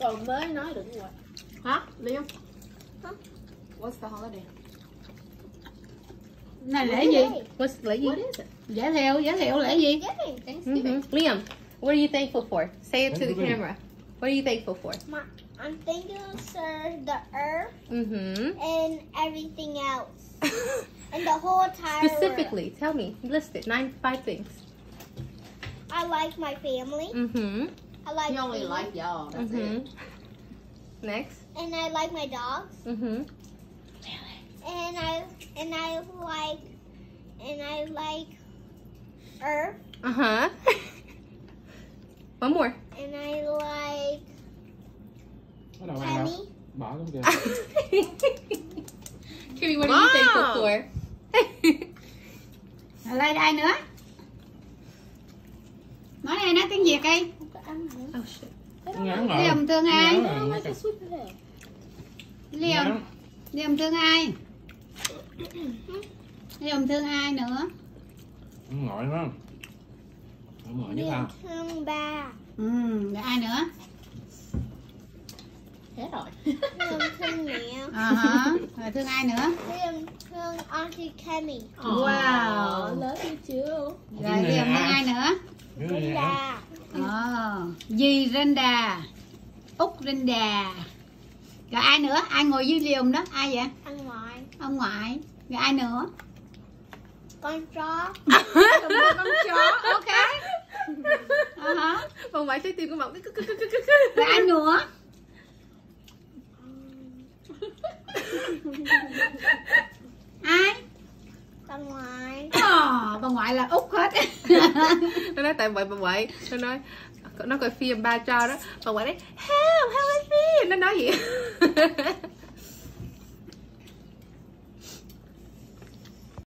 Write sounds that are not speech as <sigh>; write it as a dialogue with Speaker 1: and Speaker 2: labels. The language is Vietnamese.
Speaker 1: Còn mới nói đừng hoài
Speaker 2: Hả? Liam? What's the holiday?
Speaker 3: này lễ gì
Speaker 4: What's lễ gì?
Speaker 2: What is it?
Speaker 3: giới thiệu giới thiệu lễ gì
Speaker 2: Thanksgiving.
Speaker 4: Mhm. Liam, what are you thankful for? Say it to the camera. What are you thankful for?
Speaker 5: My, I'm thankful for the earth
Speaker 4: Mm-hmm.
Speaker 5: and everything else. And the whole entire
Speaker 4: Specifically, tell me. List it. Nine, five things.
Speaker 5: I like my family.
Speaker 4: Mm-hmm.
Speaker 5: I like
Speaker 2: He only
Speaker 5: food,
Speaker 2: like y'all. That's
Speaker 4: Mm-hmm.
Speaker 2: it.
Speaker 4: Next.
Speaker 5: and I like my dogs.
Speaker 4: Mm-hmm.
Speaker 5: And I and I like and I like earth
Speaker 4: Uh-huh. One more.
Speaker 5: and I like
Speaker 6: Bắt đầu ăn
Speaker 5: Penny.
Speaker 6: đâu? Bỏ xuống kìa.
Speaker 4: Kimmy, what are you thankful
Speaker 2: Wow.
Speaker 4: for?
Speaker 3: Rồi đây ai nữa nói này nói tiếng việt đi
Speaker 1: Không
Speaker 4: oh shit.
Speaker 6: Ngắn rồi.
Speaker 3: liêm thương ai
Speaker 6: Ngắn.
Speaker 3: liêm thương ai liêm thương ai nữa
Speaker 6: Ông nội phải không? Ông nội với tao.
Speaker 5: thương ba.
Speaker 3: ừ rồi ai nữa
Speaker 2: Hết rồi.
Speaker 5: Liêm <laughs> thương mẹ.
Speaker 3: ờ hả rồi thương ai nữa
Speaker 5: Liêm thương Auntie Kenny.
Speaker 3: Wow.
Speaker 1: Love you too
Speaker 3: rồi liêm thương ai nữa.
Speaker 5: Linda.
Speaker 3: Dì Renda út Renda. Rồi ai nữa? Ai ngồi dưới liềm đó? Ai vậy?
Speaker 5: Ăn ngoại.
Speaker 3: ông ngoại. Rồi ai nữa?
Speaker 5: Con chó. <laughs>
Speaker 3: con chó. Ok. Hả
Speaker 4: Ông ngoại trái tim của mộng.
Speaker 3: rồi ai nữa? Ai?
Speaker 5: Bà ngoại.
Speaker 3: Ờ, bà ngoại là út hết.
Speaker 4: Nó nói tại vậy bà ngoại. Nó nói nó coi phim ba cho đó. Bà ngoại đấy, how? How is it nó nói vậy <laughs>